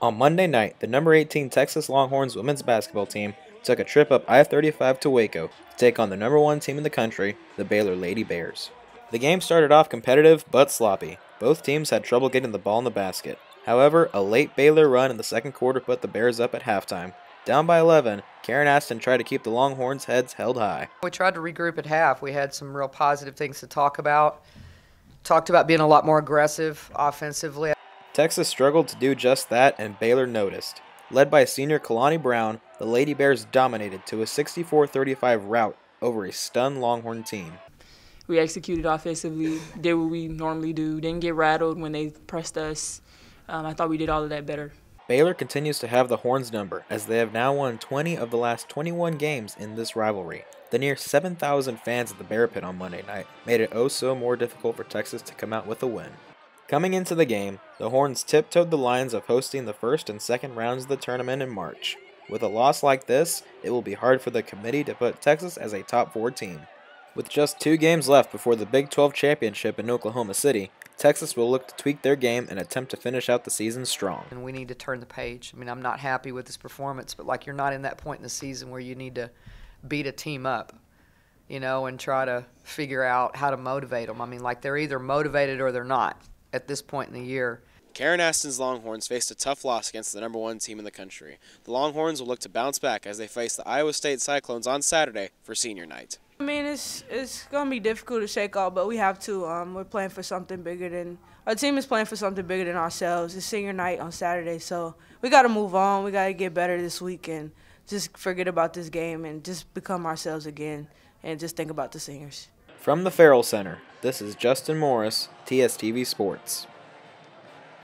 On Monday night, the number 18 Texas Longhorns women's basketball team took a trip up I 35 to Waco to take on the number one team in the country, the Baylor Lady Bears. The game started off competitive but sloppy. Both teams had trouble getting the ball in the basket. However, a late Baylor run in the second quarter put the Bears up at halftime. Down by 11, Karen Aston tried to keep the Longhorns' heads held high. We tried to regroup at half. We had some real positive things to talk about. Talked about being a lot more aggressive offensively. Texas struggled to do just that, and Baylor noticed. Led by senior Kalani Brown, the Lady Bears dominated to a 64 35 rout over a stunned Longhorn team. We executed offensively, did what we normally do, didn't get rattled when they pressed us. Um, I thought we did all of that better. Baylor continues to have the Horns number, as they have now won 20 of the last 21 games in this rivalry. The near 7,000 fans at the Bear Pit on Monday night made it oh so more difficult for Texas to come out with a win. Coming into the game, the Horns tiptoed the lines of hosting the first and second rounds of the tournament in March. With a loss like this, it will be hard for the committee to put Texas as a top four team. With just two games left before the Big 12 championship in Oklahoma City, Texas will look to tweak their game and attempt to finish out the season strong. And we need to turn the page. I mean, I'm not happy with this performance, but like you're not in that point in the season where you need to beat a team up, you know, and try to figure out how to motivate them. I mean, like they're either motivated or they're not at this point in the year. Karen Aston's Longhorns faced a tough loss against the number one team in the country. The Longhorns will look to bounce back as they face the Iowa State Cyclones on Saturday for senior night. I mean, it's it's gonna be difficult to shake off, but we have to. Um, we're playing for something bigger than our team is playing for something bigger than ourselves. It's senior night on Saturday, so we got to move on. We got to get better this week and just forget about this game and just become ourselves again and just think about the seniors. From the Ferrell Center, this is Justin Morris, TSTV Sports.